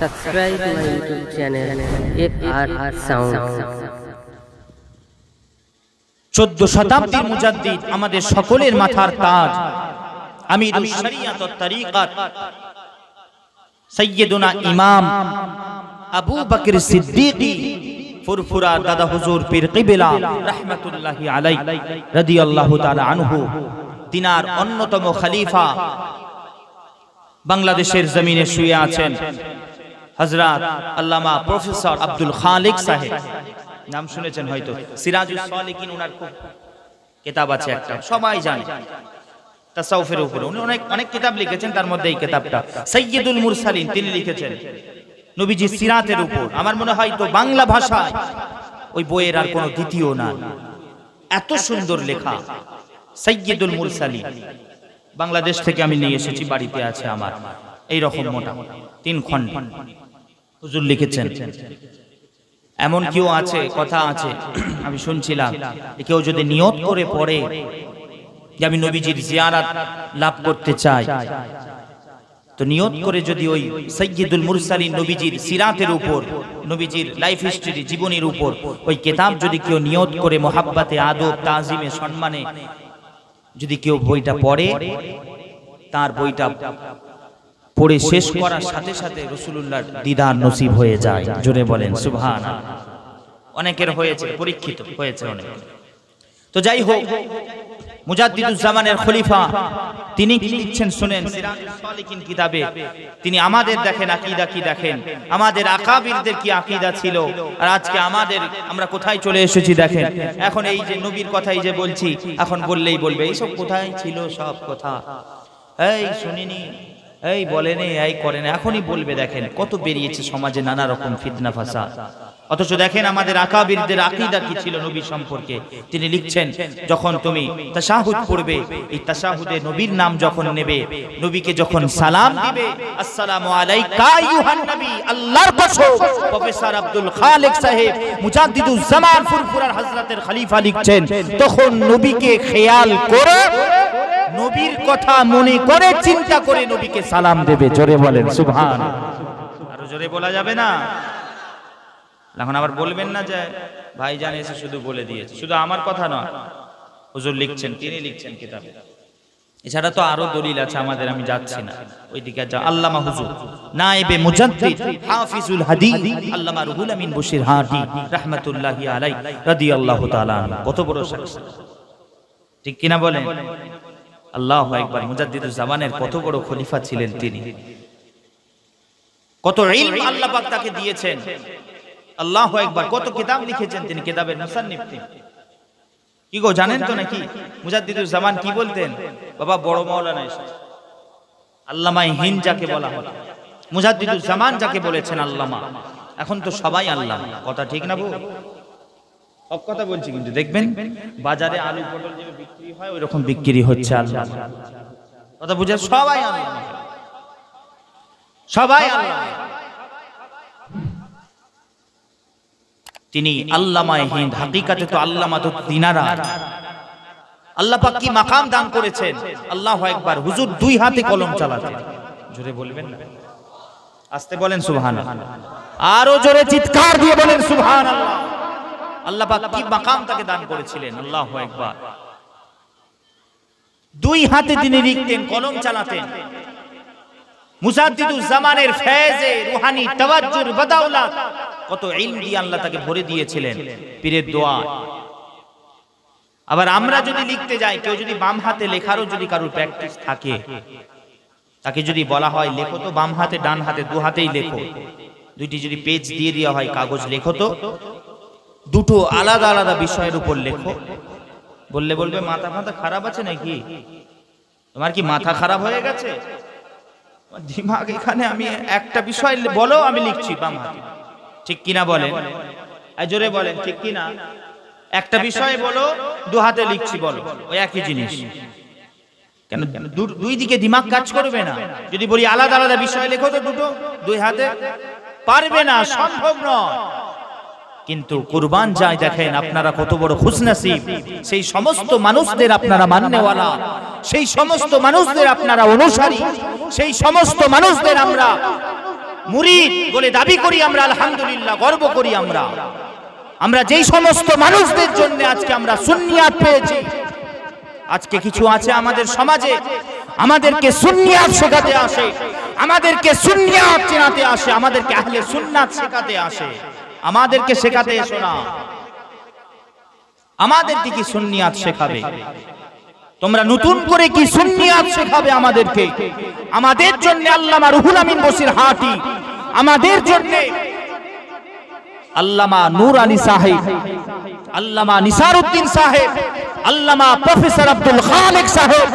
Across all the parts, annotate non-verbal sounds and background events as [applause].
Subscribe my YouTube channel FR Sound. চোদ্দ শতাব্দীর মুজাদ্দিদ আমাদের সকলের মাথার তাজ। আমির শরিয়াত ও তরিকাত। সৈয়দুনা ইমাম আবু বকর সিদ্দিকী ফুরফুরা দাদা হুজুর পীর কিবলা রাহমাতুল্লাহি আলাই রাদিয়াল্লাহু তাআলা আনহু তিনার অন্যতম খলিফা। বাংলাদেশের জমিনে শুয়ে আছেন হযরত আল্লামা প্রফেসর আব্দুল খালিক সাহেব। নাম শুনেছেন হয়তো। সিরাজুল সালিকিন ওনার খুব কিতাব আছে একটা। সবাই জানে। তাসাউফের উপরে। উনি অনেক অনেক কিতাব লিখেছেন, তার মধ্যে এই কিতাবটা। সৈয়দুল মুরসালিন, তিনি লিখেছেন। নবীজি সিরাতের উপর। আমার মনে হয় তো বাংলা ভাষায় ওই বইয়ের আর কোনো দ্বিতীয় না। এত সুন্দর লেখা। সৈয়দুল মুরসালিন। বাংলাদেশ থেকে আমি নিয়ে এসেছি, বাড়িতে আছে আমার। এই রকম মোটা। তিন খণ্ড হুজুর লিখেছেন। এমন কেউ আছে কথা আছে [clears throat] আমি শুনছিলাম কেউ যদি নিয়ত করে পড়ে যে আমি নবীজির জিয়ারাত লাভ করতে চাই। তো নিয়ত করে যদি ওই সৈয়দুল মুরসালিন নবীজির সিরাতের উপর নবীজির লাইফ হিস্ট্রি জীবনীর উপর ওই কেতাব যদি কেউ নিয়ত করে মোহাব্বাতে আদব তাজিমে সম্মানে যদি কেউ বইটা পড়ে তার বইটা পড়ে শেষ করার সাথে সাথে রসুল্লাহ দিদার নসিব হয়ে যায়। জোরে বলেন সুবহান অনেকের হয়েছে পরীক্ষিত হয়েছে অনেক। তো যাই হোক মুজাদ্দিদুজ্জামানের খলিফা তিনি কি লিখছেন শুনেন? সিরাজুল কিতাবে। তিনি আমাদের দেখেন আকীদা কি দেখেন? আমাদের আকাবিরদের কি আকীদা ছিল? আর আজকে আমাদের আমরা কোথায় চলে এসেছি দেখেন? এখন এই যে নবীর কথাই যে বলছি এখন বললেই বলবে এইসব কোথায় ছিল সব কথা? এই শুনিনি। এই বলেনি এই করেন এখনই বলবে দেখেন কত বেরিয়েছে সমাজে নানা রকম ফিতনা ফাসা অথচ দেখেন আমাদের আকাবিরদের আকীদা কি ছিল নবী সম্পর্কে? তিনি লিখছেন, যখন তুমি তাশাহুদ পড়বে, এই তাশাহুদে নবীর নাম যখন নেবে, নবীকে যখন সালাম দিবে, আসসালামু আলাইকা আইয়ুহান নবী, আল্লাহর কসম প্রফেসর আব্দুল খালিক সাহেব মুজাদ্দিদুজ জামান ফুরফুরার হযরতের খলিফা লিখছেন, তখন নবীকে খেয়াল করে নবীর কথা মনে করে চিন্তা করে নবীকে সালাম দেবে। জোরে বলেন সুবহান আরও জোরে বলা যাবে না? এখন আবার বলবেন না যে ভাইজান এসে শুধু বলে দিয়েছে। শুধু আমার কথা নয়, হুজুর লিখছেন, তিনি লিখছেন কিতাবে। এছাড়া তো আরও দলিল আছে, আমাদের আমি যাচ্ছি না। ওইদিকে যা আল্লামা হুজুর, নায়েবে মুজাদ্দিদ হাফিজুল হাদিস আল্লামা রুহুল আমিন বশির হাদি রাহমাতুল্লাহি আলাই রাদিয়াল্লাহু তাআলা কত বড় শাখস ঠিক কিনা বলেন? আল্লাহু আকবার মুজাদ্দিদুজ জামানের কত বড় খলিফা ছিলেন তিনি। কত ইলম আল্লাহ পাক তাকে দিয়েছেন। আল্লাহ একবার কত কিতাব লিখেছেন তিনি, কিতাবের মুসান্নিফ তিনি। কি গো, জানেন তো নাকি? মুজাদ্দিদুল জামান কি বলতেন? বাবা, বড় মাওলানা এসেছে। আল্লামাই হিন যাকে বলা হয়। মুজাদ্দিদুল জামান যাকে বলেছেন আল্লামা। এখন তো সবাই আল্লামা। কথা ঠিক না বউ সব কথা বলছি, কিন্তু দেখবেন, বাজারে আলু পটল যে বিক্রি হয় ওই রকম বিক্রি হচ্ছে আল্লাহ কথা বুঝে সবাই আল্লামা। সবাই আল্লামা। তিনি আল্লামায় হিন্দ, হাকিকাতে তো আল্লামা তো আল্লাহ পাক কি মাকাম দান করেছেন? আল্লাহ একবার হুজুর দুই হাতে কলম চালাতেন জোরে বলবেন না? আস্তে বলেন সুবহান আরও জোরে চিৎকার দিয়ে বলেন সুবহান আল্লাহ পাক কি মাকাম তাকে দান করেছিলেন? আল্লাহ একবার দুই হাতে তিনি লিখতেন, কলম চালাতেন। মুসাদ্দিদুল জামানের ফেজে রুহানি তাওয়াজ্জুর বাদাউলাত কত ইলম দিয়ে আল্লাহ তাকে ভরে দিয়েছিলেন। পীরের দোয়া। আবার আমরা যদি লিখতে যাই, কেউ যদি বাম হাতে লেখারও যদি কারোর প্র্যাকটিস থাকে, তাকে যদি বলা হয়, লেখো তো বাম হাতে, ডান হাতে, দু হাতেই লেখো। দুইটি যদি পেজ দিয়ে দেওয়া হয়, কাগজ লেখো তো। দুটো আলাদা আলাদা বিষয়ের উপর লেখো। বললে বলবে, মাথা মাথা খারাপ আছে নাকি? তোমার কি মাথা খারাপ হয়ে গেছে? দিমাগ এখানে আমি একটা বিষয় বলো আমি লিখছি বাম হাতে। ঠিক কিনা বলেন? জোরে বলেন ঠিক কিনা? একটা বিষয় বলো দু হাতে লিখছি বলো। ওই একই জিনিস। কেন দুই দিকে দিমাগ কাজ করবে না। যদি বলি আলাদা আলাদা বিষয় লেখো তো দুটো দুই হাতে। পারবে না। সম্ভব নয়। কিন্তু কুরবান যায় দেখেন, আপনারা কত বড় খুশনসিব। সেই সমস্ত মানুষদের আপনারা মান্যওয়ালা। সেই সমস্ত মানুষদের আপনারা অনুসারী। সেই সমস্ত মানুষদের আমরা মুরিদ বলে দাবি করি আমরা, আলহামদুলিল্লাহ, গর্ব করি আমরা। আমরা যেই সমস্ত মানুষদের জন্য আজকে আমরা সুন্নিয়াত পেয়েছি, আজকে কিছু আছে আমাদের সমাজে, আমাদেরকে সুন্নিয়াত শেখাতে আসে, আমাদেরকে সুন্নিয়াত চেনাতে আসে, আমাদেরকে আহলে সুন্নাত শেখাতে আসে। আমাদেরকে শেখাতে এসো না। আমাদেরকে কি সুন্নিয়াত শেখাবে। তোমরা নতুন করে কি সুন্নিয়াত শেখাবে আমাদেরকে? আমাদের জন্য আল্লামা রুহুল আমিন বসির হাটি। আমাদের জন্য আল্লামা নূর আলী সাহেব আল্লামা নিসারউদ্দিন সাহেব আল্লামা প্রফেসর আব্দুল খালেক সাহেব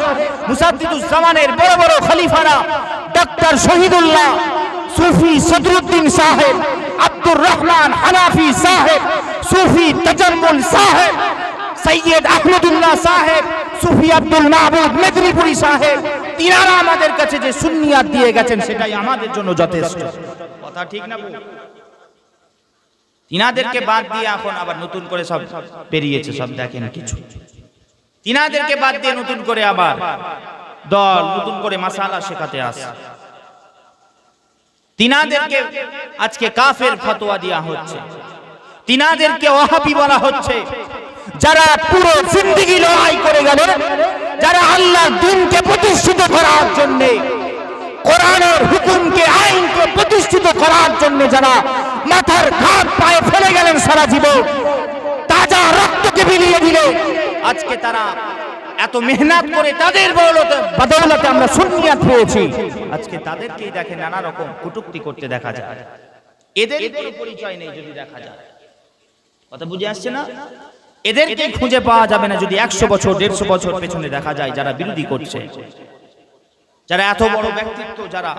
মুসাদ্দিদুজ জামানের বড় বড় খলিফারা ডক্টর শহীদুল্লাহ সুফি সদরুদ্দিন সাহেব, আব্দুর রহমান হানাফি সাহেব, সুফি তাজাম্মুল সাহেব, সৈয়দ আহমদুল্লাহ সাহেব, সুফি আব্দুল মাহবুব মেদিনীপুরি সাহেব, তিনারা আমাদের কাছে যে সুন্নিয়াত দিয়ে গেছেন সেটাই আমাদের জন্য যথেষ্ট। কথা ঠিক না? তিনাদেরকে বাদ দিয়ে এখন আবার নতুন করে সব বেরিয়েছে সব দেখেন কিছু। তিনাদেরকে বাদ দিয়ে নতুন করে আবার দল নতুন করে মাসালা শেখাতে আসে তিনাদেরকে আজকে কাফের ফতোয়া দেওয়া হচ্ছে। তিনাদেরকে ওহাবি বলা হচ্ছে, যারা পুরো জিন্দিগি লড়াই করে গেল, যারা আল্লাহর দিনকে প্রতিষ্ঠিত করার জন্য, কোরআনের হুকুমকে, আইনকে প্রতিষ্ঠিত করার জন্য যারা মাথার ঘাট পায়ে ফেলে গেলেন সারা জীবন, তাজা রক্তকে বিলিয়ে দিলে, আজকে তারা এত মেহনত করে তাদের বদৌলতে আমরা সুন্নিয়াত পেয়েছি। আজকে তাদেরকেই দেখে নানা রকম কটুক্তি করতে দেখা যায়। এদের কোনো পরিচয় নেই যদি দেখা যায়। কথা বুঝে আসছে না? এদেরকে খুঁজে পাওয়া যাবে না যদি একশো বছর, দেড়শো বছর পেছনে দেখা যায় যারা বিরোধী করছে। যারা এত বড় ব্যক্তিত্ব, যারা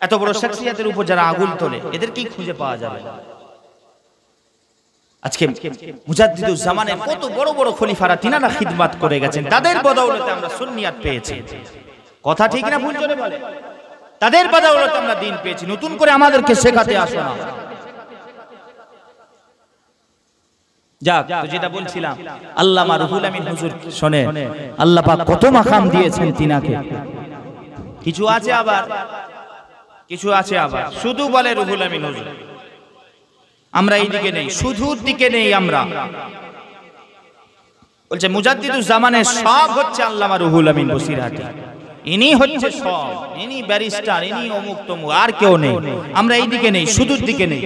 এত বড় শখসিয়াতের উপর যারা আগুন তোলে, এদেরকেই খুঁজে পাওয়া যাবে না। আজকে মুজাদ্দিদুল জামানের কত বড় বড় খলিফারা তিনারা খিদমাত করে গেছেন। তাদের বদৌলতে আমরা সুন্নিয়াত পেয়েছি। কথা ঠিক না ভুল জোরে বলে? তাদের বদৌলতে আমরা দিন পেয়েছি। নতুন করে আমাদেরকে শেখাতে আসো না। যাক, তো যেটা বলছিলাম, আল্লামা রুহুল আমিন হুজুর শোনে আল্লাহ পাক কত মাকাম দিয়েছেন তিনাকে। কিছু আছে আবার? কিছু আছে আবার। শুধু বলে রুহুল আমিন হুজুর। আমরা এই দিকে নেই শুধুর দিকে নেই আমরা। বলছে, মুজাদ্দিদুজ জামানের সব হচ্ছে আল্লামা রুহুল আমিন বসিরহাটি। ইনি হচ্ছে সব, ইনি ব্যারিস্টার, ইনি অমুক তমুক, আর কেউ নেই। আমরা এই দিকে নেই শুধুর দিকে নেই।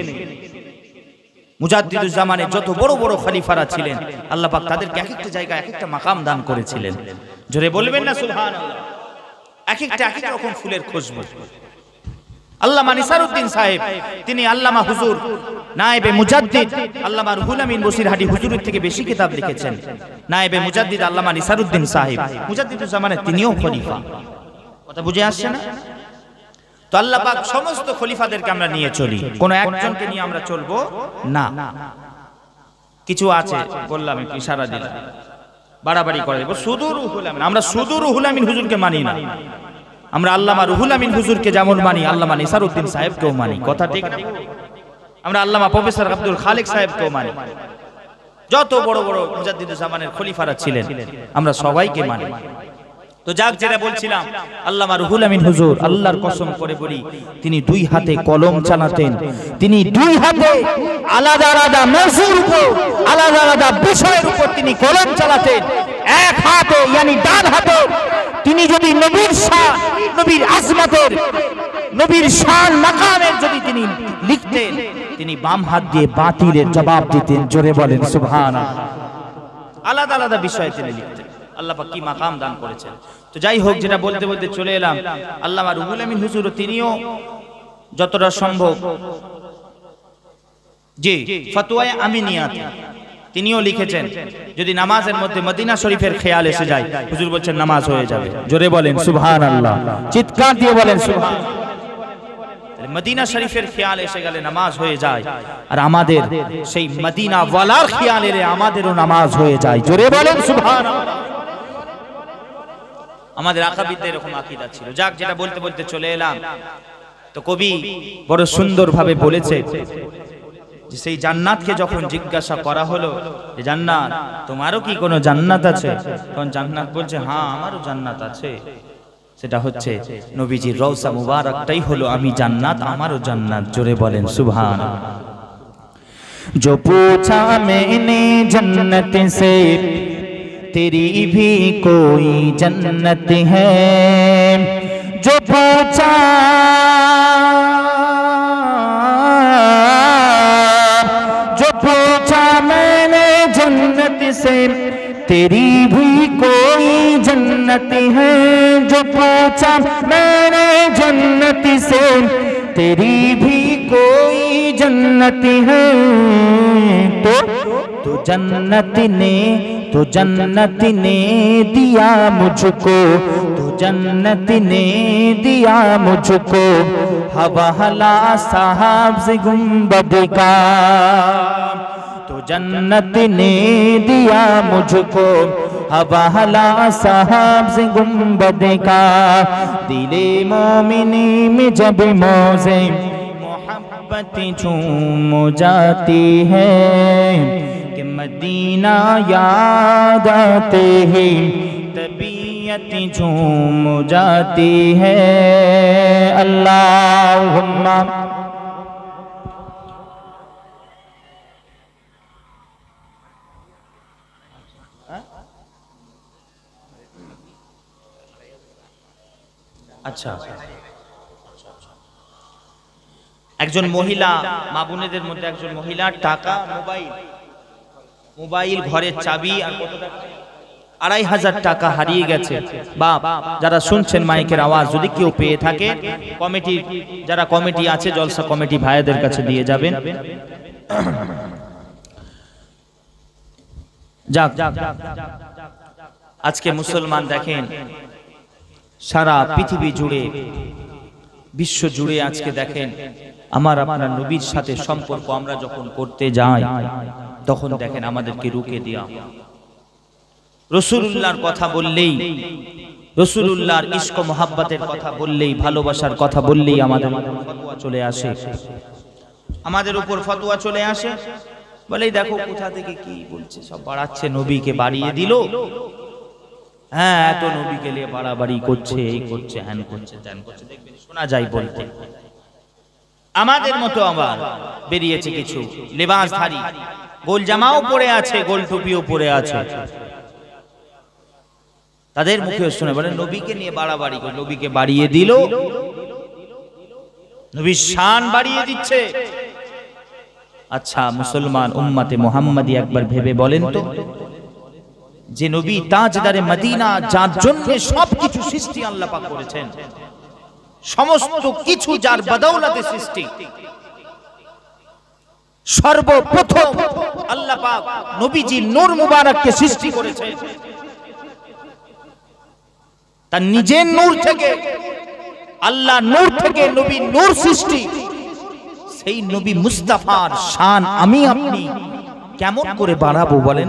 মুজাদ্দিদুজ জামানের যত বড় বড় খলিফারা ছিলেন, আল্লাহ পাক তাদেরকে এক একটা জায়গায় এক একটা মাকাম দান করেছিলেন। জোরে বলবেন না, সুবহানাল্লাহ। এক একটা এক এক রকম ফুলের খুশবু আল্লামা নিসারউদ্দিন সাহেব, তিনি আল্লামা হুজুর, নায়েবে মুজাদ্দিদ, আল্লামা রুহুল আমিন বসিরহাটি হুজুরের থেকে বেশি কিতাব লিখেছেন। নায়েবে মুজাদ্দিদ আল্লামা নিসারউদ্দিন সাহেব মুজাদ্দিদুজ জামানের তিনিও খলিফা। কথা বুঝে আসছে না? তো আল্লাহ পাক সমস্ত খলিফাদেরকে আমরা নিয়ে চলি। কোন একজনকে নিয়ে আমরা চলবো না। কিছু আছে, বললাম একটু ইশারা দিলাম। বাড়াবাড়ি করে শুধু রুহুল আমিন। আমরা শুধু রুহুল আমিন হুজুরকে মানি না। আমরা আল্লামা রুহুল আমিন হুজুরকে যেমন মানি, আল্লামা নিসারউদ্দিন সাহেবকেও মানি। কথা ঠিক? আমরা আল্লামা প্রফেসর আব্দুল খালেক সাহেবকেও মানি। যত বড় বড় মুজাদ্দিদুজ জামানের খলিফারা ছিলেন, আমরা সবাইকে মানি। তো যাক, যেটা বলছিলাম, আল্লামা রুহুল আমিন হুজুর, আল্লাহর কসম করে বলি, তিনি দুই হাতে কলম চালাতেন। তিনি দুই হাতে আলাদা আলাদা মৌসুর উপর, আলাদা আলাদা বিষয়ের উপর তিনি কলম চালাতেন। এক হাতে, ইয়ানি ডান হাতে। তিনি যদি নবীর শান নবীর আজমতের, নবীর শান মাকামের যদি তিনি লিখতেন, তিনি বাম হাত দিয়ে বাতিলের জবাব দিতেন, জোরে বলেন সুবহান আলাদা আলাদা বিষয়ে তিনি লিখতেন। আল্লাহ কি মাকাম দান করেছেন। তো যাই হোক, যেটা বলতে বলতে চলে এলাম। আল্লামা রুহুল আমিন হুজুর, তিনিও যতটা সম্ভব জি, ফতোয়ায়ে আমিনিয়াত। তিনিও লিখেছেন, যদি নামাজের মধ্যে মদিনা শরীফের খেয়াল এসে যায়, হুজুর বলছেন নামাজ হয়ে যাবে। জোরে বলেন, সুবহানাল্লাহ। চিৎকার দিয়ে বলেন সুবহান মদিনা শরীফের খেয়াল এসে গেলে নামাজ হয়ে যায়, আর আমাদের সেই মদিনা ওয়ালার খেয়াল এলে আমাদেরও নামাজ হয়ে যায়। জোরে বলেন সুবহান আমাদের আকাবিতে এরকম আকিদা ছিল। যাক, যেটা বলতে বলতে চলে এলাম। তো কবি বড় সুন্দরভাবে বলেছে যে সেই জান্নাতকে যখন জিজ্ঞাসা করা হলো যে জান্নাত তোমারও কি কোনো জান্নাত আছে তখন জান্নাত বলছে হ্যাঁ আমারও জান্নাত আছে সেটা হচ্ছে নবীজির রওসা মুবারকটাই হলো আমি জান্নাত আমারও জান্নাত জোরে বলেন সুবহান जो पूछा मैंने जन्नत से तेरी भी कोई जन्नत है जो पूछा तेरी भी कोई जन्नत है, जो पूछा मैंने जन्नत से। तेरी भी कोई जन्नत है तो तो जन्नत ने तो जन्नत ने दिया मुझको। तो जन्नत ने दिया मुझको हवा हला साहब से गुंबद का। तो जन्नत ने दिया मुझको। हवाला साहब से गुंबद का। दिले मोमिनी में जब मौजे मोहब्बत झूम जाती है। कि मदीना याद आते ही, तबीयत झूम जाती है। अल्लाहुम्मा আচ্ছা। একজন মহিলা, মা বোনেদের মধ্যে একজন মহিলার টাকা, মোবাইল। মোবাইল, ঘরের চাবি? আড়াই হাজার টাকা হারিয়ে গেছে। বা যারা শুনছেন মাইকের আওয়াজ, যদি কেউ পেয়ে থাকে, কমিটি, যারা কমিটি আছে, জলসা কমিটি ভাইয়াদের কাছে দিয়ে যাবেন। যাক, আজকে মুসলমান দেখেন সারা পৃথিবী জুড়ে, বিশ্ব জুড়ে আজকে দেখেন, আমার আপনার নবীর সাথে সম্পর্ক আমরা যখন করতে যাই, তখন দেখেন আমাদেরকে রুকে দেওয়া রসুল্লাহর কথা বললেই রসুল্লাহর ইস্ক মোহাব্বতের কথা বললেই, ভালোবাসার কথা বললেই আমাদের চলে আসে। আমাদের উপর ফতোয়া চলে আসে। বলেই দেখো কোথা থেকে কি বলছে, সব বাড়াচ্ছে, নবীকে বাড়িয়ে দিল। হ্যাঁ এত নবীকে নিয়ে বাড়াবাড়ি করছে এই করছে হ্যান করছে ত্যান করছে দেখবেন শোনা যায় বলতে। আমাদের মতো আবার বেরিয়েছে কিছু লেবাসধারী গোল জামাও পরে আছে গোল টুপিও পরে আছে। তাদের মুখে শুনে বলে নবীকে নিয়ে বাড়াবাড়ি করে নবীকে বাড়িয়ে দিল। নবীর শান বাড়িয়ে দিচ্ছে। আচ্ছা মুসলমান উম্মাতে মোহাম্মদী একবার ভেবে বলেন তো। যে নবী তাজদারে মদিনা যার জন্য সবকিছু সৃষ্টি আল্লাহ পাক করেছেন। সমস্ত কিছু যার বদৌলতে সৃষ্টি। সর্বপ্রথম আল্লাহ পাক নবীজি নূর মুবারককে সৃষ্টি করেছেন। তার নিজের নূর থেকে আল্লাহ নূর থেকে নবী নূর সৃষ্টি। সেই নবী মুস্তাফার শান আমি আপনি কেমন করে বাড়াবো বলেন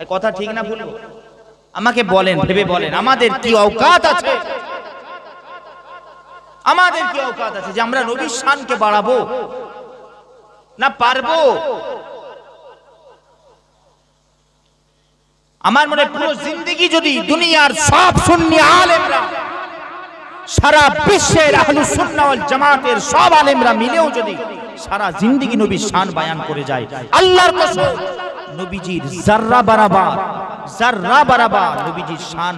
কথা ঠিক না ভুলবো আমাকে বলেন ভেবে বলেন আমাদের কি অকাত আছে? আমাদের কি অকাত আছে যে আমরা নবীর শানকে বাড়াবো? না পারব? আমার মনে পুরো জিন্দগি যদি দুনিয়ার সব সুন্নি আলেমরা সারা বিশ্বের আহলু সুন্নাহ জামাতের সব আলেমরা মিলেও যদি সারা জিন্দগি নবীর শান বায়ান করে যায় আল্লাহর কসম। নবীজির জাররা বারাবার জাররা বারাবার নবীজির শান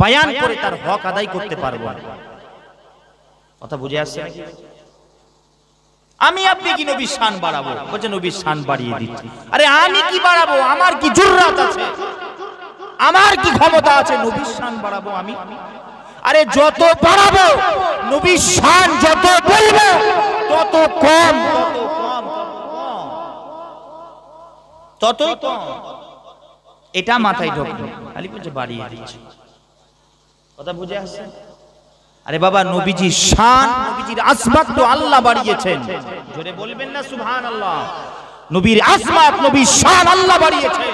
বায়ান করে তার হক আদায় করতে পারব কথা বুঝে আসছে আমি আপনি কি নবীর শান বাড়াবো? বলছে, নবীর শান বাড়িয়ে দিচ্ছি। আরে আমি কি বাড়াবো? আমার কি জুররাত আছে? আমার কি ক্ষমতা আছে? নবীর শান বাড়াবো আমি? আরে যত বাড়াবো, নবীর শান যত বলব, তত কম তত কম ততই কম। এটা মাথায় ঢোকবে খালি বলছে বাড়িয়ে দিচ্ছে। কথা বুঝে আসছে? আরে বাবা নবীজির শান নবীজির আসমাত তো আল্লাহ বাড়িয়েছেন। জোরে বলবেন না সুবহান আল্লাহ নবীর আসমাত নবীর শান আল্লাহ বাড়িয়েছেন।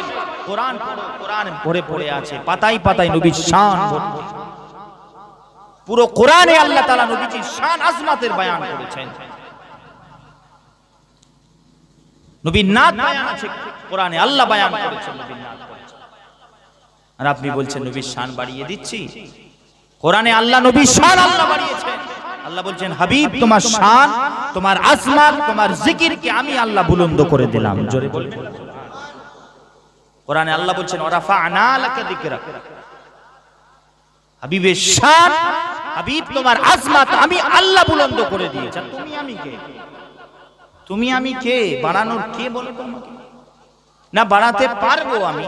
কোরআন পড়ো কোরআন পড়ে পড়ে আছে। পাতায় পাতায় নবীর শান পুরো কোরআনে আল্লাহ তাআলা নবীজির শান আসমাতের বয়ান করেছেন। নবীর আর আপনি বলছেন, নবীর শান বাড়িয়ে দিচ্ছি? কোরআনে আল্লাহ নবীর শান আল্লাহ বাড়িয়েছেন। আল্লাহ বলছেন, হাবিব, তোমার শান, তোমার আসমান তোমার জিকিরকে আমি আল্লাহ বুলন্দ করে দিলাম। জোরে বলবেন কোরআনে আল্লাহ বলছেন ওরাফা আনালাকা যিকরাক। হাবিবের শান, হাবিব, তোমার আজমাত আমি আল্লাহ বুলন্দ করে দিয়েছি। তুমি আমি কে? তুমি আমি কে? বাড়ানোর কে বলো না, বাড়াতে পারব আমি।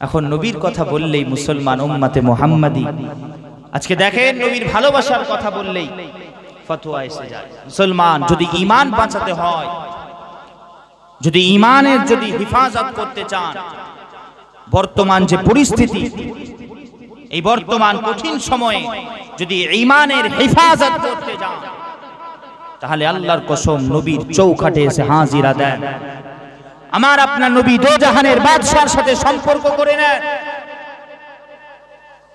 এখন নবীর কথা বললেই মুসলমান উম্মাতে মোহাম্মদী। আজকে দেখেন নবীর ভালোবাসার কথা বললেই ফতোয়া এসে যায়। মুসলমান যদি ঈমান বাঁচাতে হয়, যদি ঈমানের যদি হিফাজত করতে চান, বর্তমান যে পরিস্থিতি, এই বর্তমান কঠিন সময়ে যদি ইমানের হেফাজত করতে যান তাহলে আল্লাহর কসম নবীর চৌখাটে এসে হাজিরা দেন। আমার আপনার নবী দোজাহানের বাদশার সাথে সম্পর্ক করে নেন।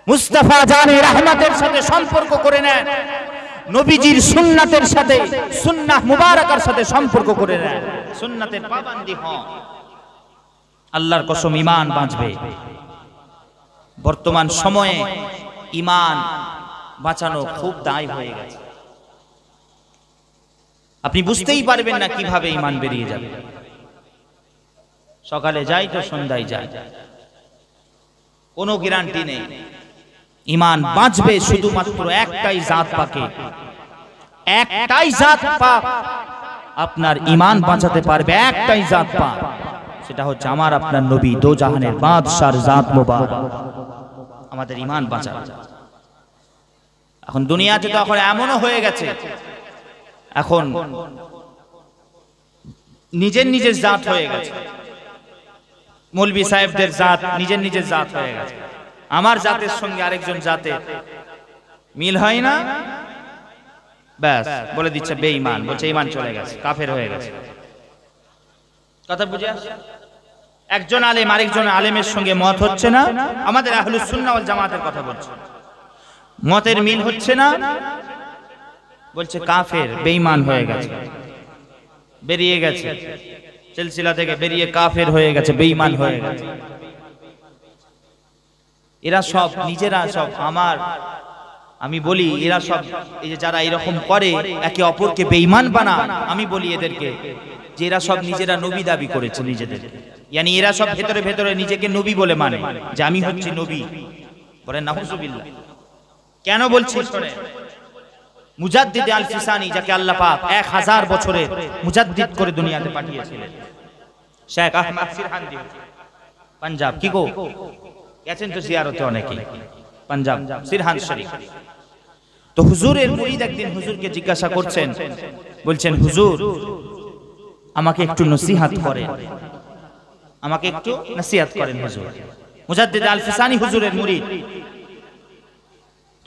মুস্তাফা জানে রহমতের সাথে সম্পর্ক করে নেন। নবীজির সুন্নাতের সাথে সুন্নাহ মুবারাকার সাথে সম্পর্ক করে নেন। সুন্নাতের পাবান্দি হন। আল্লাহর কসম ইমান বাঁচবে। বর্তমান সময়ে ইমান বাঁচানো খুব দায় হয়ে গেছে। আপনি বুঝতেই পারবেন না কীভাবে ইমান বেরিয়ে যাবে। সকালে যাই তো সন্ধ্যায় যাই। কোনো গ্যারান্টি নেই। ইমান বাঁচবে শুধুমাত্র একটাই জাত পাকে। একটাই জাত পাক। আপনার ইমান বাঁচাতে পারবে একটাই জাত পাক। সেটা হচ্ছে আমার আপনার নবী দোজাহানের বাদশার জাত মোবারক। আমাদের ইমান বাঁচাবে। এখন দুনিয়াতে তো এখন এমনও হয়ে গেছে এখন নিজের নিজের জাত হয়ে গেছে। মৌলবি সাহেবদের জাত নিজের নিজের জাত হয়ে গেছে। আমার জাতের সঙ্গে আরেকজন জাতের মিল হয় না? ব্যাস, বলে দিচ্ছে বেঈমান, বলছে ইমান চলে গেছে, কাফের হয়ে গেছে। কথা বুঝে একজন আলেম আরেকজন আলেমের সঙ্গে মত হচ্ছে না? আমাদের আহলুস সুন্নাহ ওয়াল জামাতের কথা বলছে। মতের মিল হচ্ছে না? বলছে কাফের, বেঈমান হয়ে গেছে। বেরিয়ে গেছে। সিলসিলা থেকে বেরিয়ে কাফের হয়ে গেছে, বেঈমান হয়ে গেছে। এরা সব নিজেরা, সব আমার। আমি বলি, এরা সব এই যে যারা এরকম করে, একে অপরকে বেঈমান বানা, আমি বলি এদেরকে যে এরা সব নিজেরা নবী দাবি করেছে নিজেদের। ইয়ানি এরা সব ভেতরে ভেতরে নিজেকে নবী বলে মানে যে আমি হচ্ছি নবী। বলেন নাহুজুবিল্লাহ কেন বলছি শোনে মুজাদ্দিদ আল ফিসানি যাকে আল্লাহ পাক এক হাজার বছরে মুজাদ্দিদ করে দুনিয়াতে পাঠিয়েছিলেন। শেখ আহমদ সিরহান্দি। পাঞ্জাব কি গো? গেছেন তো জিয়ারতে অনেকে পাঞ্জাব সিরহান শরীফ। তো হুজুরের মুরিদ একদিন হুজুরকে জিজ্ঞাসা করছেন বলছেন হুজুর আমাকে একটু নসিহাত করেন। আমাকে একটু নসিহাত করেন হুজুর। মুজাদ্দিদ আল ফিসানি হুজুরের মুরিদ।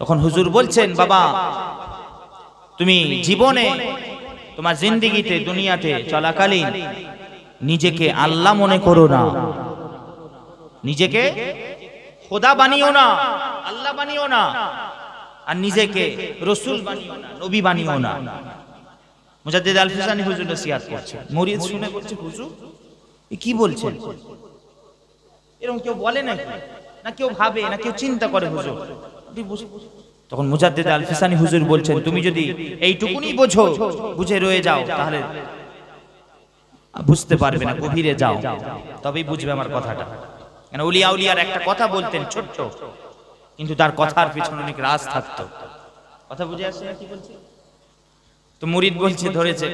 তখন হুজুর বলছেন বাবা তুমি জীবনে তোমার জিন্দিগিতে দুনিয়াতে চলাকালীন নিজেকে আল্লাহ মনে করো না। নিজেকে খোদা বানিও না আল্লাহ বানিও না আর নিজেকে রসুল বানিও না নবী বানিও না। মুজাদ্দিদ আল ফিসানি হুজুর নসিহত করছে। মরিদ শুনে বলছে হুজুর এ কি বলছেন? এরকম কেউ বলে নাকি? না কেউ ভাবে না কেউ চিন্তা করে হুজুর। তখন মুজাদ্দিদ আল ফিসানি হুজুর বলছেন, তুমি যদি এইটুকুনি বোঝো, বুঝে রয়ে যাও, তাহলে বুঝতে পারবে না, গভীরে যাও। তবেই বুঝবে আমার কথাটা। কেন, উলিয়া উলিয়ার একটা কথা বলতেন ছোট্ট, কিন্তু তার কথার পিছনে অনেক রাজ থাকতো। কথা বুঝে আসছে না কি বলছে? তো মুরিদ বলছে, ধরেছে,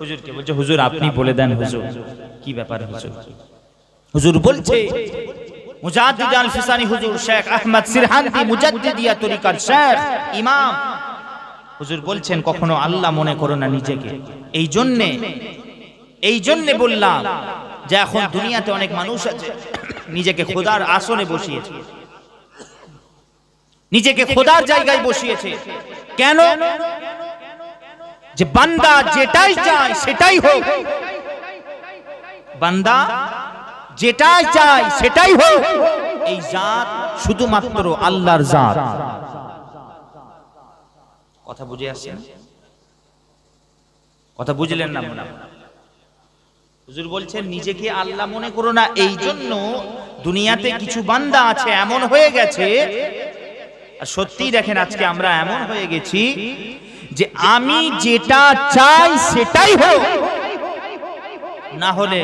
হুজুরকে বলছে, হুজুর, আপনি বলে দেন, হুজুর, কি ব্যাপার, হুজুর? হুজুর বলছে বলছেন, কখনো আল্লাহ মনে করো না নিজেকে। এই জন্যে এই জন্যে বললাম যে এখন দুনিয়াতে অনেক মানুষ আছে, নিজেকে খোদার আসনে বসিয়েছে। নিজেকে খোদার জায়গায় বসিয়েছে। কেন? যে বান্দা যেটাই চায় সেটাই হোক। বান্দা যেটাই চাই সেটাই হোক। এই জাত শুধুমাত্র আল্লাহর জাত। কথা বুঝে আসছেন কথা বুঝলেন না মনে হুজুর বলছেন নিজেকে আল্লাহ মনে করো না এই জন্য দুনিয়াতে কিছু বান্দা আছে এমন হয়ে গেছে। আর সত্যিই দেখেন আজকে আমরা এমন হয়ে গেছি যে আমি যেটা চাই সেটাই হোক। না হলে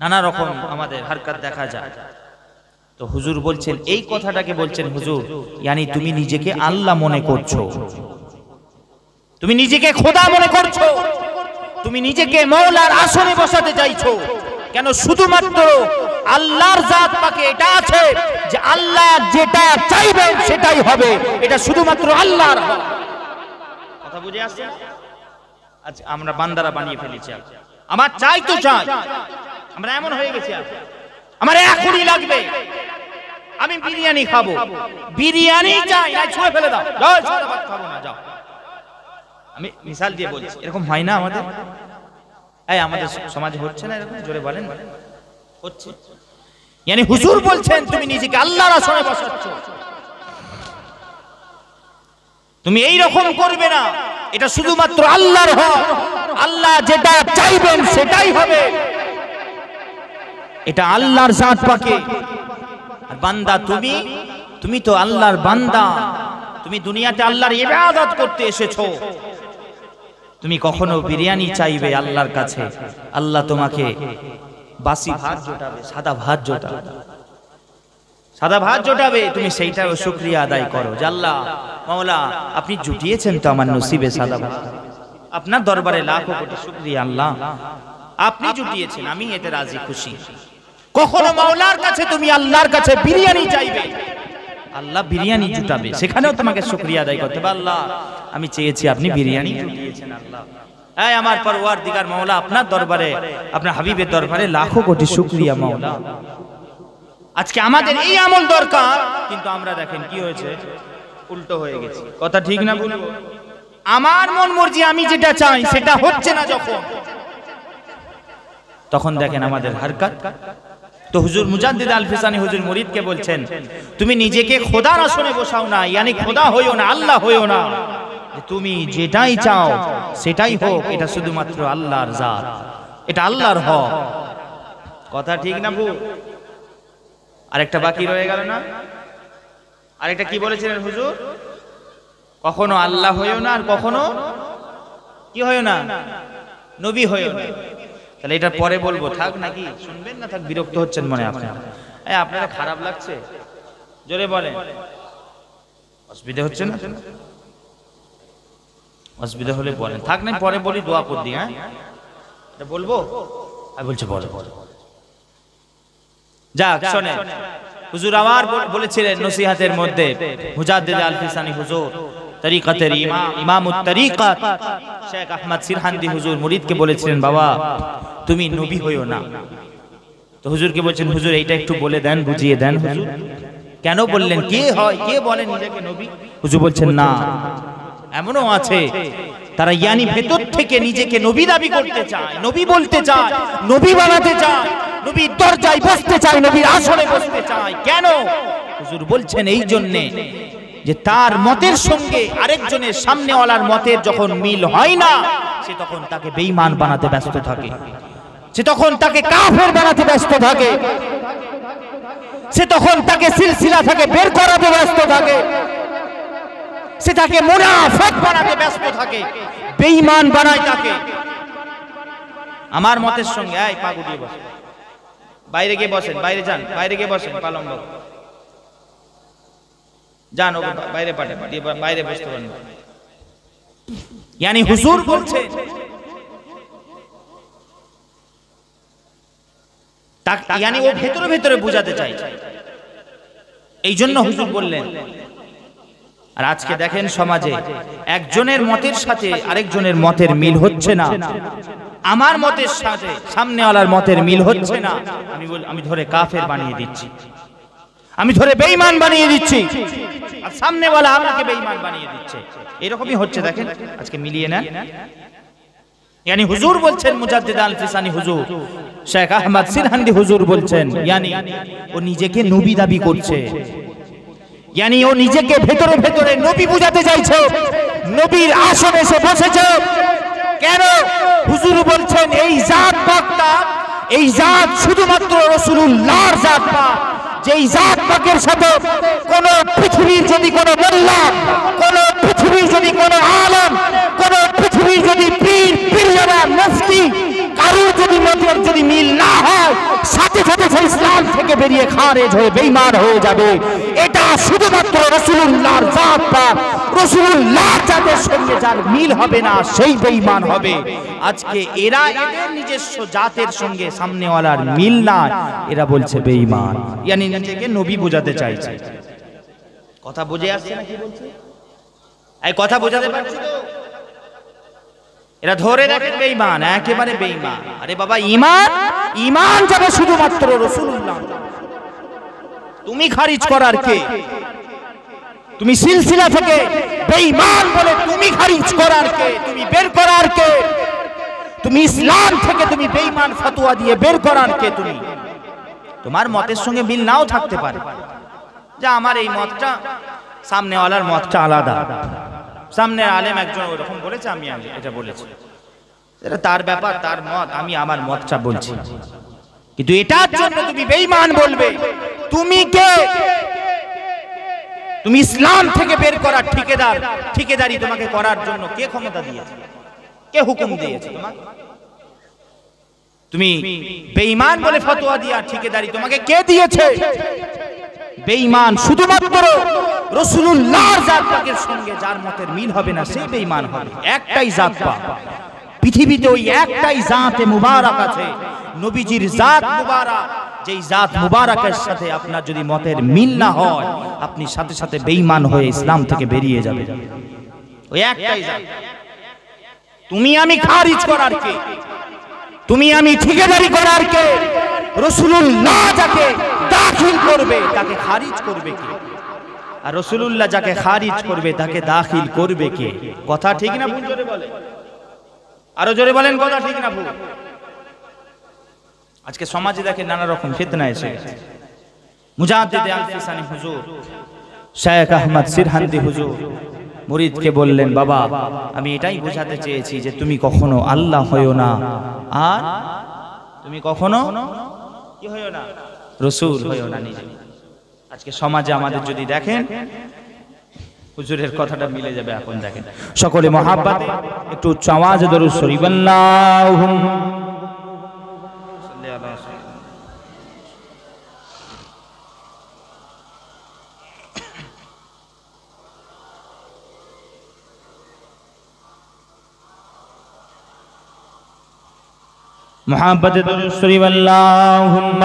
নানা রকম আমাদের হারকাত দেখা যায়। তো হুজুর বলছেন, এই কথাটাকে বলছেন, হুজুর, ইয়ানি তুমি নিজেকে আল্লাহ মনে করছ। তুমি নিজেকে খোদা মনে করছ। তুমি নিজেকে মৌলার আসনে বসাতে চাইছো। কেন শুধুমাত্র আল্লাহর জাত পাকে এটা আছে যে আল্লাহ যেটা চাইবেন সেটাই হবে। এটা শুধুমাত্র আল্লাহর। কথা বুঝে আসছে? আজ আমরা বান্দারা বানিয়ে ফেলেছি। আমার চাই তো চাই। আমরা এমন হয়ে গেছি। আমার এখনই লাগবে। আমি বিরিয়ানি খাব। বিরিয়ানি চাই ফেলে দাও। খাব না, যাও। আমি মিসাল দিয়ে বলছি, এরকম হয় না আমাদের? এই, আমাদের সমাজে হচ্ছে না এরকম? জোরে বলেন। হচ্ছে। হুজুর বলছেন, তুমি নিজেকে আল্লাহর আসনে বসাচ্ছ। তুমি এই রকম করবে না। এটা শুধুমাত্র আল্লাহর হক। আল্লাহ যেটা চাইবেন সেটাই হবে। এটা আল্লাহর জাত পাকে আর বান্দা, তুমি তুমি তো আল্লাহর বান্দা। তুমি দুনিয়াতে আল্লাহর ইবাদত করতে এসেছ। তুমি কখনো বিরিয়ানি চাইবে আল্লাহর কাছে? আল্লাহ তোমাকে বাসি ভাত জোটাবে সাদা ভাত জোটাবে সাদা ভাত জোটাবে তুমি সেইটাও শুক্রিয়া আদায় করো আল্লাহ, মাওলা, আপনি জুটিয়েছেন তো আমার নসিবে সাদা ভাত আপনার দরবারে লাখো কোটি শুক্রিয়া আল্লাহ। আপনি জুটিয়েছেন, আমি এতে রাজি খুশি। কখনো মাওলার কাছে তুমি আল্লাহর কাছে বিরিয়ানি চাইবে? আল্লাহ বিরিয়ানি জুটাবে, সেখানেও তোমাকে শুক্রিয়া আদায় করতে হবে। আল্লাহ, আমি চেয়েছি আপনি বিরিয়ানি জুটিয়েছেন, আল্লাহ। এই আমার পরওয়ার দিগার মাওলা, আপনার দরবারে, আপনার হাবিবের দরবারে লাখো কোটি শুক্রিয়া মাওলা। আজকে আমাদের এই আমল দরকার, কিন্তু আমরা দেখেন কি হয়েছে, উল্টো হয়ে গেছে। কথা ঠিক না ভুল আমার মন মর্জি, আমি যেটা চাই, সেটা হচ্ছে না যখন। তখন দেখেন আমাদের হারকাত তো হুজুর মুজাদ্দিদ আল ফিসানি হুজুর মুরিদকে বলছেন, তুমি নিজেকে খোদার আসনে বসাও না, ইয়ানি খোদা হইও না, আল্লাহ হইও না। তুমি যেটাই চাও, সেটাই হোক, এটা শুধুমাত্র আল্লাহর জাত, এটা আল্লাহর হক। কথা ঠিক না ভুল? আরেকটা বাকি রয়ে গেল না? আরেকটা কি বলেছিলেন হুজুর? কখনো আল্লাহ হইও না আর কখনো কি হইও না? নবী হইও না। তাহলে এটা পরে বলব থাক নাকি? শুনবেন না থাক বিরক্ত হচ্ছেন মনে আপনার। এই আপনারা খারাপ লাগছে? জোরে বলেন। অসুবিধা হচ্ছে না? অসুবিধা হলে বলেন। থাক না পরে বলি দোয়া দিয়ে হ্যাঁ? এটা বলব? আমি বলছে বলো। যাক শোনেন। হুজুর আমার বল- বলেছিলেন নসিহাতের মধ্যে মুজাদ্দিদ আল ফিসানি হুজুর। তরিকাতের ইমাম ইমামুত তরিকাত। শেখ আহমদ সিরহান্দি হুজুর মুরিদকে বলেছিলেন বাবা তুমি নবী হইও না। তো হুজুরকে বলছেন হুজুর এইটা একটু বলে দেন বুঝিয়ে দেন হুজুর। কেন বললেন? কে হয়? কে বলেন? নিজেকে নবী হুজুর বলছেন না এমনও আছে তারা ইয়ানি ভেতর থেকে নিজেকে নবী দাবি করতে চায় নবী বলতে চায় নবী বানাতে চায় নবীর দরজায় বসতে চায় নবীর আসনে বসতে চায়। কেন? হুজুর বলছেন এই জন্যে যে তার মতের সঙ্গে আরেকজনের সামনেওয়ালার মতের যখন মিল হয় না, সে তখন তাকে বেঈমান বানাতে ব্যস্ত থাকে। সে তখন তাকে কাফের বানাতে ব্যস্ত থাকে। সে তখন তাকে সিলসিলা থেকে বের করাতে ব্যস্ত থাকে। সে তাকে মুনাফেক বানাতে ব্যস্ত থাকে। বেঈমান বানায় তাকে। আমার মতের সঙ্গে, এই পা গুটিয়ে বসেন। বাইরে গিয়ে বসেন, বাইরে যান, বাইরে গিয়ে বসেন পালং বাবু যান ওকে বাইরে পাঠান দিয়ে বাইরে বসতে পারেন। ইয়ানি হুজুর বলছে ইয়ানি ও ভেতরে ভেতরে বুঝাতে চাই এই জন্য হুজুর বললেন আর আজকে দেখেন সমাজে একজনের মতের সাথে আরেকজনের মতের মিল হচ্ছে না। আমার মতের সাথে সামনেওয়ালার মতের মিল হচ্ছে না। আমি আমি ধরে কাফের বানিয়ে দিচ্ছি। আমি ধরে বেঈমান বানিয়ে দিচ্ছি। আর সামনে সামনেওয়ালা আমাকে বেঈমান বানিয়ে দিচ্ছে। এরকমই হচ্ছে, দেখেন, আজকে মিলিয়ে নেন। ইয়ানি হুজুর বলছেন, মুজাদ্দিদ আল ফিসানি হুজুর, শেখ আহমদ সিরহান্দি হুজুর বলছেন, ইয়ানি, ও নিজেকে নবী দাবি করছে। ইয়ানি, ও নিজেকে ভেতরে ভেতরে নবী বুঝাতে চাইছে। নবীর আসনে এসে বসেছে। কেন? হুজুর বলছেন, এই জাত পাকটা এই জাত শুধুমাত্র রসুলুল্লাহর জাত পাক যেই জাত পাকের সাথে কোন পৃথিবীর যদি কোন মোল্লা, কোন পৃথিবীর যদি কোন আলম, কোন পৃথিবীর যদি পীর পীররা মুফতি কারও যদি মতের যদি মিল না হয়, সাথে সাথে সে ইসলাম থেকে বেরিয়ে খারেজ হয়ে বেইমান হয়ে যাবে। শুধুমাত্র রসুলুল্লাহর জাত পাক রসুলুল্লাহ জাতের সঙ্গে যার মিল হবে না, সেই বেঈমান হবে। আজকে এরা এদের নিজস্ব জাতের সঙ্গে সামনেওয়ালার মিল না, এরা বলছে বেঈমান। ইয়ানি নিজেকে নবী বোঝাতে চাইছে। কথা বুঝে আসছে না বলছে? এই কথা বোঝাতে পারছি তো? এরা ধরে রাখেন বেঈমান, একেবারে বেঈমান। আরে বাবা, ঈমান? ঈমান যাবে শুধুমাত্র রাসূলুল্লাহ তুমি খারিজ করার কে? তুমি সিলসিলা থেকে বেঈমান বলে তুমি খারিজ করার কে? তুমি বের করার কে? তুমি ইসলাম থেকে তুমি বেঈমান ফতোয়া দিয়ে বের করার কে তুমি? তোমার মতের সঙ্গে মিল নাও থাকতে পারে। যে আমার এই মতটা সামনেওয়ালার মতটা আলাদা। সামনের আলেম একজন ওরকম বলেছে আমি আমি এটা বলেছি। এটা তার ব্যাপার তার মত আমি আমার মতটা বলছি। কিন্তু এটার জন্য তুমি বেঈমান বলবে। তুমি কে? তুমি ইসলাম থেকে বের করার ঠিকাদার। ঠিকাদারি। তোমাকে করার জন্য কে ক্ষমতা দিয়েছে? কে হুকুম দিয়েছে তোমাকে? তুমি বেঈমান বলে ফতোয়া দিয়া ঠিকাদারি তোমাকে কে দিয়েছে? বেঈমান শুধুমাত্র রসুলুল্লাহর জাত পাকের সঙ্গে যার মতের মিল হবে না সেই বেঈমান হবে। একটাই জাত পাক পৃথিবীতে ওই একটাই জাতে মুবারক আছে। নবীজির জাত মুবারক। যেই জাত মুবারকের সাথে আপনার যদি মতের মিল না হয়, আপনি সাথে সাথে বেঈমান হয়ে ইসলাম থেকে বেরিয়ে যাবেন। ওই একটাই জাত। তুমি আমি খারিজ করার কে? তুমি আমি ঠিকাদারি করার কে? রসুলুল্লাহ যাকে দাখিল করবে, তাকে খারিজ করবে কে? আর রসুলুল্লাহ যাকে খারিজ করবে, তাকে দাখিল করবে কে? কথা ঠিক না বলে। আরও জোরে বলেন কথা ঠিক না ভুল। আজকে সমাজে দেখে নানা রকম ফিতনা এসে মুজাদ্দিদ আল-ফিসানি হুজুর শেখ আহমদ সিরহান্দি হুজুর মুরিদকে বললেন, বাবা, আমি এটাই বোঝাতে চেয়েছি যে তুমি কখনো আল্লাহ হইও না। আর তুমি কখনো কি হইও না? রসুল হইও না নিজে। আজকে সমাজে আমাদের যদি দেখেন হুজুরের কথাটা মিলে যাবে এখন দেখেন সকলে মহাব্বাতে একটু উচ্চ আওয়াজে দরুদ শরীফ আল্লাহুম্মা সাল্লি আলা সাইয়্যিদিনা محبت درود شریف اللهم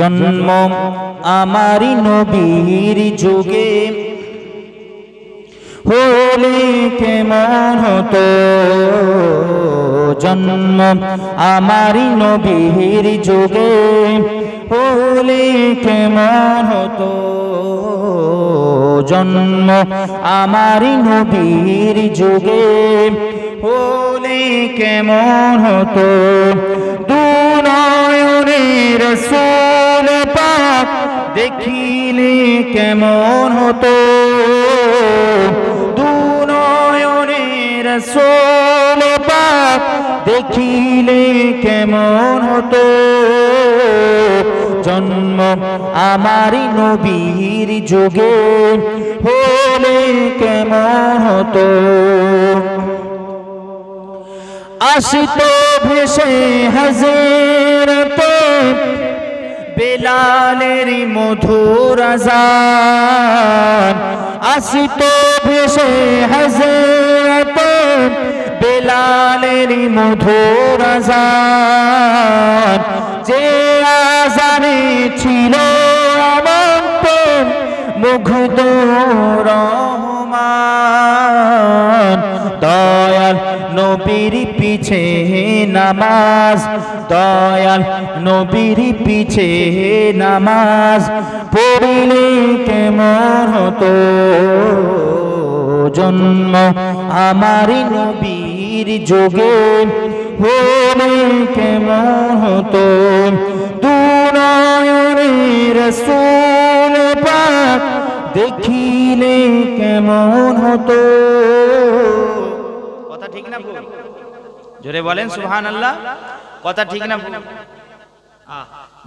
জন্ম আমারি নবীর যুগে। হলে কেমন হতো? জন্ম আমারি নবীর যুগে। হলে কেমন হতো? জন্ম আমারি নবীর যুগে। হলে কেমন হতো? দুনয়নের সোল পাক দেখিলে কেমন হতো? দুনয়নের সোল পাক দেখিলে কেমন হতো? জন্ম আমারি নবীর যুগে হলে কেমন হতো? আসতো ভেসে হাজরতে বেলালের মধুর আজান। আসতো ভেসে হাজরতে। বেলালের মধুর আজান। যে আজানে ছিল প্রেম মুগ্ধ রহমান। দয়াল নবীর পিছে নামাজ, দয়াল নবীর পিছে নামাজ, পড়িলে কেমন হতো জন্ম? আমারি নবীর যোগে হলে কেমন হতো? দুনয়নে রসুল পাক দেখিলে কেমন হতো? জোরে বলেন সুবহান আল্লাহ কথা ঠিক না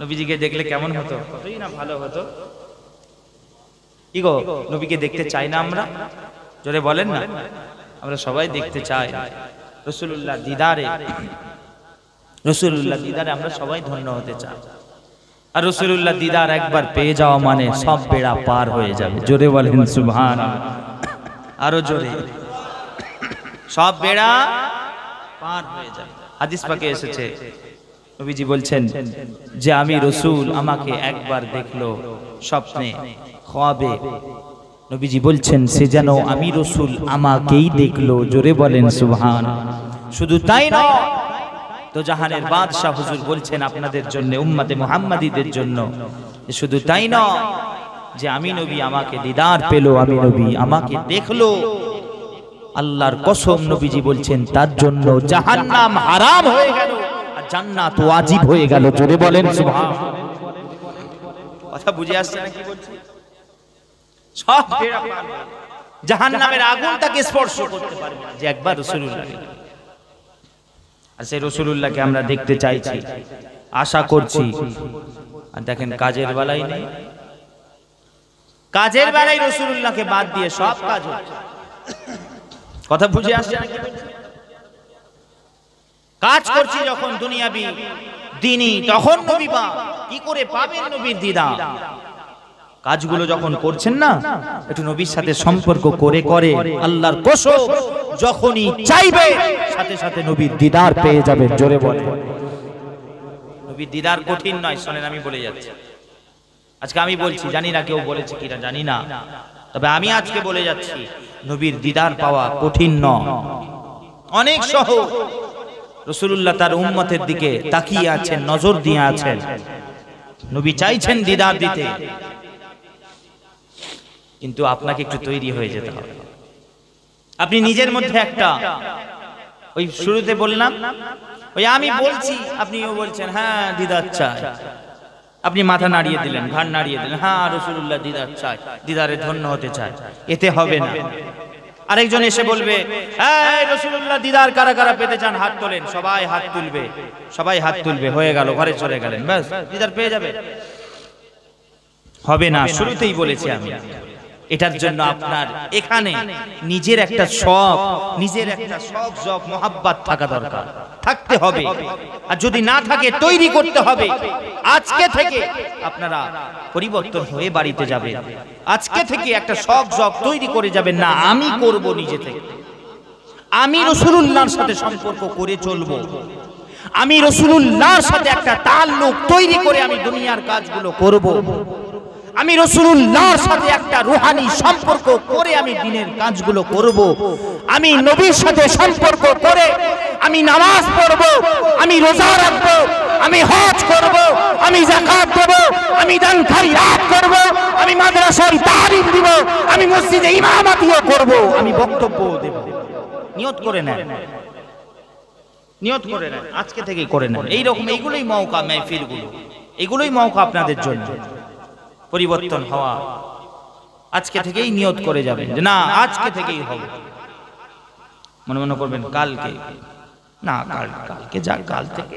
নবীজিকে দেখলে কেমন হতো? কতই না ভালো হতো। কি গো নবীকে দেখতে চাই না আমরা? জোরে বলেন না। আমরা সবাই দেখতে চাই। রসুল্লাহ দিদারে। রসুল্লাহ দিদারে আমরা সবাই ধন্য হতে চাই। আর রসুল্লাহ দিদার একবার পেয়ে যাওয়া মানে সব বেড়া পার হয়ে যাবে। জোরে বলেন সুবহান আরও জোরে। সব বেড়া পার হয়ে যাবে হাদিস পাকে এসেছে। নবীজি বলছেন যে আমি রসুল আমাকে একবার দেখল স্বপ্নে খোয়াবে। নবীজি বলছেন সে যেন আমি রসুল আমাকেই দেখল। জোরে বলেন সুবহান। শুধু তাই নয় তো জাহানের বাদশাহ হুজুর বলছেন আপনাদের জন্য উম্মতে মুহাম্মাদীদের জন্য। শুধু তাই নয় যে আমি নবী আমাকে দিদার পেল আমি নবী আমাকে দেখল। আল্লাহর কসম নবীজি বলছেন, তার জন্য জাহান্নাম হারাম হয়ে গেল আর জান্নাত ওয়াজিব হয়ে গেল। জোরে বলেন সুবহান কথা বুঝে আসছে বলছি? সব। জাহান্নামের আগুন তাকে স্পর্শ করতে পারবে না। যে একবার রাসূলুল্লাহ। আর সেই রসুল্লাহকে আমরা দেখতে চাইছি, আশা করছি। আর দেখেন, কাজের বেলায় নেই। কাজের বেলায় রসুল্লাহকে বাদ দিয়ে সব কাজ হচ্ছে। কথা বুঝে আসছে? নাকি কাজ করছি যখন দুনিয়াবি, দিনই, তখন নবী পা কি করে পাবেন নবীর দিদা কাজগুলো যখন করছেন না, একটু নবীর সাথে সম্পর্ক করে করে আল্লাহর কসম, যখনই চাইবে, সাথে সাথে নবীর দিদার পেয়ে যাবেন, জোরে বলে। নবীর দিদার কঠিন নয়, শোনেন, আমি বলে যাচ্ছি। আজকে আমি বলছি, জানি না কেউ বলেছে কিনা, জানি না। তবে আমি আজকে বলে যাচ্ছি, নবীর দিদার পাওয়া কঠিন নয়। অনেক সহজ। রসুল্লাহ তার উম্মতের দিকে তাকিয়ে আছেন, নজর দিয়ে আছেন। নবী চাইছেন দিদার দিতে। কিন্তু আপনাকে একটু তৈরি হয়ে যেতে হবে। আপনি নিজের মধ্যে একটা, ওই শুরুতে বললাম, ওই আমি বলছি, আপনিও বলছেন হ্যাঁ দিদার চাই আপনি মাথা নাড়িয়ে দিলেন ঘাড় নাড়িয়ে দিলেন। হ্যাঁ রসুল্লাহ দিদার চাই দিদারে ধন্য হতে চায়। এতে হবে না। আরেকজন এসে বলবে হ্যাঁ রসুল্লাহ দিদার কারা কারা পেতে চান হাত তোলেন সবাই হাত তুলবে সবাই হাত তুলবে হয়ে গেল ঘরে চলে গেলেন ব্যাস দিদার পেয়ে যাবে। হবে না। শুরুতেই বলেছি আমি। এটার জন্য আপনার এখানে নিজের একটা শখ নিজের একটা শখ জব মোহাব্বত থাকা দরকার। থাকতে হবে। আর যদি না থাকে তৈরি করতে হবে। আজকে থেকে আপনারা পরিবর্তন হয়ে বাড়িতে যাবেন। আজকে থেকে একটা শখ জব তৈরি করে যাবেন। না আমি করব নিজে থেকে। আমি রসুলুল্লাহর সাথে সম্পর্ক করে চলবো। আমি রসুলুল্লাহর সাথে একটা তাল্লুক তৈরি করে আমি দুনিয়ার কাজগুলো করব। আমি রসুলুল্লাহর সাথে একটা রুহানি সম্পর্ক করে আমি দিনের কাজগুলো করব। আমি নবীর সাথে সম্পর্ক করে আমি নামাজ পড়ব, আমি রোজা রাখব, আমি হজ করব, আমি যাকাত দেব, আমি দান খাইরাত করব, আমি মাদ্রাসায় তালিম দিব, আমি মসজিদে ইমামাতিও করব, আমি বক্তব্য দেব। নিয়ত করে নেন। নিয়ত করে নেন। আজকে থেকেই করে নেন। এইরকম, এইগুলোই মৌকা, মেহফিলগুলো। এগুলোই মৌকা আপনাদের জন্য। পরিবর্তন হওয়া। আজকে থেকেই নিয়ত করে যাবেন যে, না, আজকে থেকেই হবে। মনে মনে করবেন, কালকে। না, কাল, কালকে যা, কাল থেকে।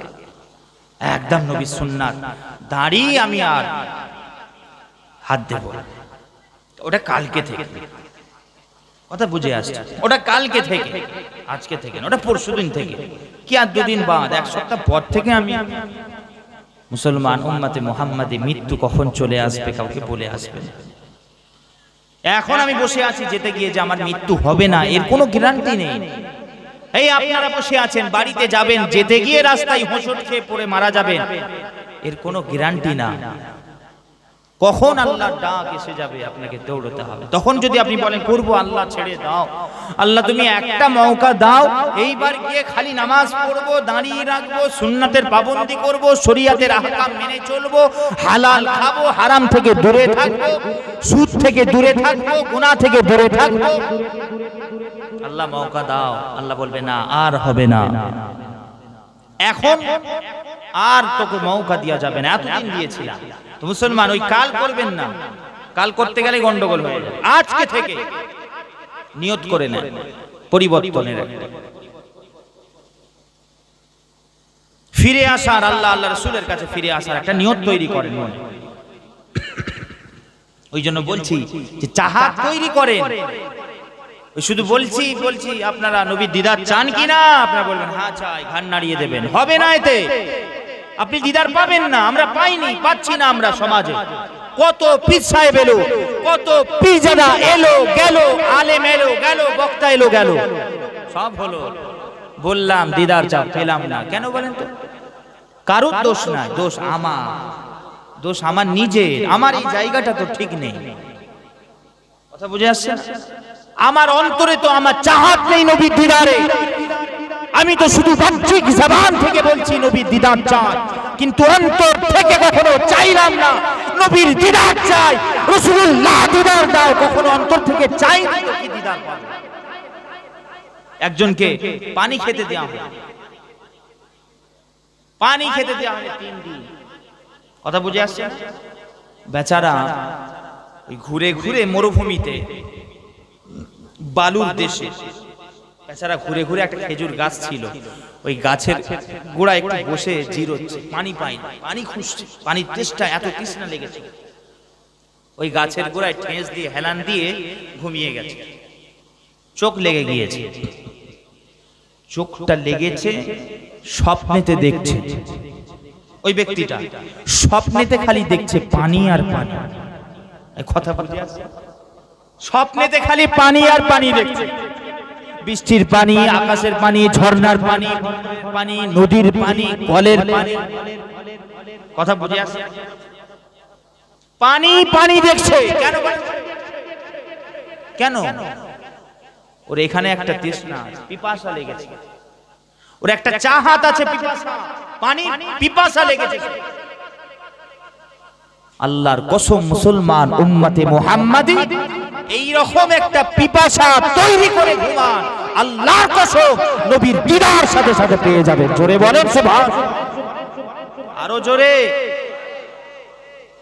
একদম নবী সুন্নাত। দাঁড়িয়ে আমি আর হাত দেব ওটা কালকে থেকে। কথা বুঝে আসছে? ওটা কালকে থেকে, আজকে থেকে ওটা পরশু দিন থেকে। কি আর দুদিন বাদ? এক সপ্তাহ পর থেকে আমি মুসলমান উম্মাতে মোহাম্মদে মৃত্যু কখন চলে আসবে কাউকে বলে আসবে এখন আমি বসে আছি যেতে গিয়ে যে আমার মৃত্যু হবে না, এর কোনো গ্যারান্টি নেই। এই আপনারা বসে আছেন, বাড়িতে যাবেন, যেতে গিয়ে রাস্তায় হোঁচট খেয়ে পড়ে মারা যাবেন, এর কোনো গ্যারান্টি না। কখন আল্লাহর ডাক এসে যাবে আপনাকে দৌড়তে হবে। তখন যদি আপনি বলেন করব আল্লাহ ছেড়ে দাও, আল্লাহ তুমি একটা মৌকা দাও, এইবার গিয়ে খালি নামাজ পড়ব, দাঁড়িয়ে রাখব, সুন্নাতের পাবন্দি করব, শরিয়াতের আহকাম মেনে চলবো, হালাল খাব, হারাম থেকে দূরে থাকব, সুদ থেকে দূরে থাকব, গুনাহ থেকে দূরে থাকব। আল্লাহ আল্লাহ মৌকা দাও। আল্লাহ বলবে, না, আর হবে না। এখন আর তোকে মৌকা দেওয়া যাবে না। এতদিন দিয়েছিলাম। তো মুসলমান ওই কাল করবেন না। কাল করতে গেলে গন্ডগোল হয়ে যাবে। আজকে থেকে নিয়ত করে নেন, পরিবর্তনের ফিরে আসার, আল্লাহ আল্লাহ রসুলের কাছে ফিরে আসার একটা নিয়ত তৈরি করেন ওই জন্য বলছি যে চাহাত তৈরি করেন। শুধু বলছি বলছি, আপনারা নবী দিদার চান কিনা? আপনারা বলবেন হ্যাঁ চাই। ঘান নাড়িয়ে দেবেন। হবে না এতে। আপনি দিদার পাবেন না, আমরা পাইনি, পাচ্ছি না আমরা সমাজে। কত পীর এলো, কত পীরজাদা এলো, গেল, আলেম এলো, গেল, বক্তা এলো, গেল। সব হলো। বললাম, দিদার চা পেলাম না। কেন বলেন তো? কারোর দোষ নাই, দোষ আমার। দোষ আমার নিজের আমার এই জায়গাটা তো ঠিক নেই। কথা বুঝে আসছে? আমার অন্তরে তো আমার চাহাত নেই নবীর দিদারে। আমি তো শুধু বাহ্যিক জবান থেকে বলছি, নবীর দিদার চাই। কিন্তু অন্তর থেকে কখনো চাইলাম না, নবীর দিদার চাই। রসুল্লাহ দিদার দাও, কখনো অন্তর থেকে চাই দিদার একজনকে পানি খেতে দেওয়া পানি খেতে দেওয়া হয় তিন দিন। কথা বুঝে আসছে? বেচারা ঘুরে ঘুরে মরুভূমিতে, বালুর দেশে বেচারা ঘুরে ঘুরে একটা খেজুর গাছ ছিল। ওই গাছের গোড়ায় একটু বসে জিরোচ্ছে পানি পাই না, পানি খুঁজছে পানির তেষ্টা এত তৃষ্ণা লেগেছে। ওই গাছের গোড়ায় ঠেস দিয়ে হেলান দিয়ে ঘুমিয়ে গেছে। চোখ লেগে গিয়েছে। চোখটা লেগেছে স্বপ্নেতে দেখছে। ওই ব্যক্তিটা স্বপ্নেতে খালি দেখছে পানি আর পানি। কথা আসছে স্বপ্নেতে খালি পানি আর পানি দেখছে। বৃষ্টির পানি, আকাশের পানি, ঝর্ণার পানি পানি, নদীর পানি, কলের পানি। কথা বুঝে আসছে? পানি পানি দেখছে। কেন কেন? ওর এখানে একটা তৃষ্ণা পিপাসা লেগেছে। ওর একটা চাহাত আছে, পিপাসা। পানি, পিপাসা লেগেছে। আল্লাহর কসম মুসলমান উম্মতে মুহাম্মাদি এই রকম একটা পিপাসা তৈরি করে ঘুমান, আল্লাহর কসম নবীর দিদার সাথে সাথে পেয়ে যাবেন। জোরে বলেন সুবহান। আরও জোরে।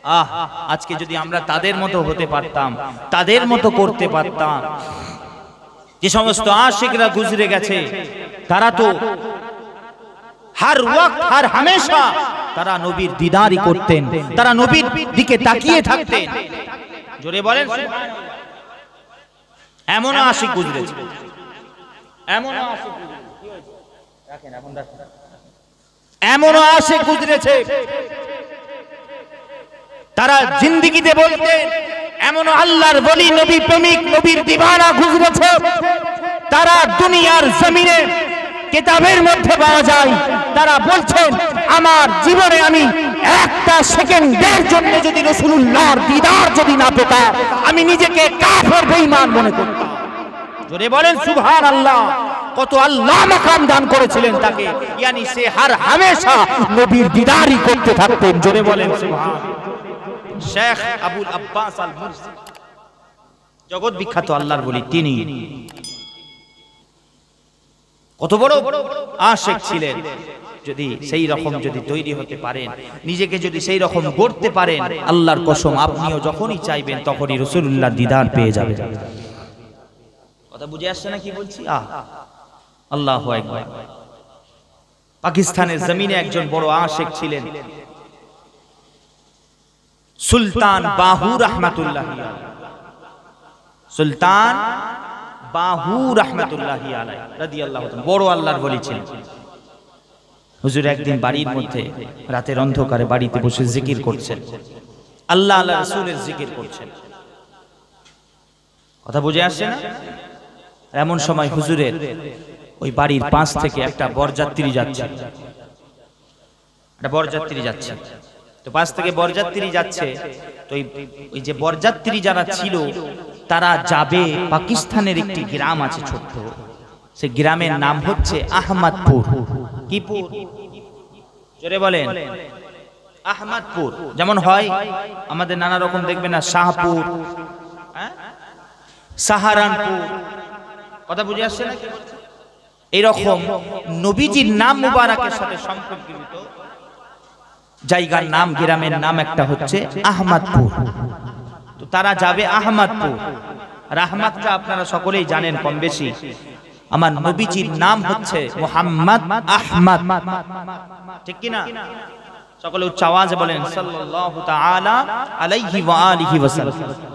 আহ, আজকে যদি আমরা তাদের মতো হতে পারতাম, তাদের মতো করতে পারতাম। যে সমস্ত আশিকরা গুজরে গেছে, তারা তো হার ওয়াক্ত, হার হামেশা তারা নবীর দিদারি করতেন তারা নবীর দিকে তাকিয়ে থাকতেন জোরে বলেন এমন আশিক গুজরেছে এমন আশিক? রাখেন, এখন রাখেন। এমনও আসে গুজরেছে তারা জিন্দিগিতে বলতেন এমন আল্লাহর বলি নবী প্রেমিক নবীর দিবানা গুজরেছে তারা দুনিয়ার জমিনে কিতাবের মধ্যে পাওয়া যায়, তারা বলছেন, আমার জীবনে আমি একটা সেকেন্ডের জন্য যদি রসুল্লাহর দিদার যদি না পেতাম, আমি নিজেকে কাফের, বেঈমান মনে করতাম। জোরে বলেন সুবহান আল্লাহ কত আল্লাহ মাকাম দান করেছিলেন তাকে। ইয়ানি সে হার হামেশা নবীর দিদারই করতে থাকতেন, জোরে বলেন সুবহান Sheikh Abul Abbas al Mursi জগৎ বিখ্যাত আল্লাহর বলি, তিনি কত বড় আশেক ছিলেন। যদি সেই রকম যদি তৈরি হতে পারেন, নিজেকে যদি সেই রকম গড়তে পারেন, আল্লাহর কসম আপনিও যখনই চাইবেন তখনই রসুল্লাহ দিদার পেয়ে যাবেন। কথা বুঝে আসছে না কি বলছি? আহ, আল্লাহ পাকিস্তানের জমিনে একজন বড় ছিলেন। সুলতান বাহু রহমতুল্লাহ সুলতান বাহু রহমতুল্লাহ বড় আল্লাহর বলেছিলেন হুজুর একদিন বাড়ির মধ্যে রাতের অন্ধকারে বাড়িতে বসে জিকির করছেন। আল্লাহ আল্লাহ রসুলের জিকির করছেন। কথা বুঝে আসছে না? এমন সময় হুজুরের ওই বাড়ির পাশ থেকে একটা বরযাত্রী যাচ্ছে। একটা বরযাত্রী যাচ্ছে। তো পাশ থেকে বরযাত্রী যাচ্ছে। তো ওই যে বরযাত্রী যারা ছিল তারা যাবে পাকিস্তানের একটি গ্রাম আছে ছোট্ট। সে গ্রামের নাম হচ্ছে আহমদপুর। জোরে বলেন। আহমদপুর। যেমন হয়, আমাদের নানা রকম দেখবেন না, শাহপুর হ্যাঁ? সাহারানপুর। কথা বুঝে আসছে না এইরকম নবীজির নাম মুবারকের সাথে সম্পর্কিত জায়গার নাম, গ্রামের নাম একটা হচ্ছে আহমদপুর। তারা যাবে আহমদপুর। আর আহমদটা আপনারা সকলেই জানেন কম বেশি আমার নবীজির নাম হচ্ছে মোহাম্মদ আহমদ। ঠিক কি না সকলে উচ্চ আওয়াজে বলেন, সাল্লাল্লাহু তাআলা আলাইহি ওয়া আলিহি ওয়াসাল্লাম।